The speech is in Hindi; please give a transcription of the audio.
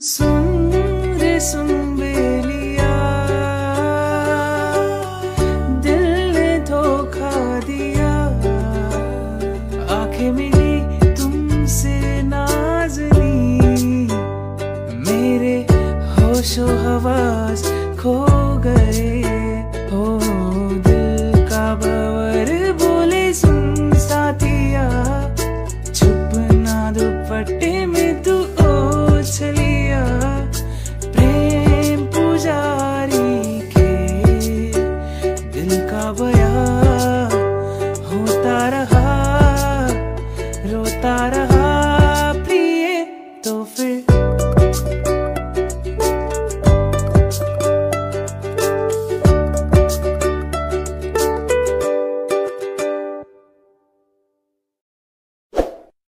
सुन दिल ने धोखा दिया। तुमसे मेरे होशो हवास खो गए। हो दिल का बवर बोले सुन साथिया। दुपट्टे बया होता रहा रोता रहा।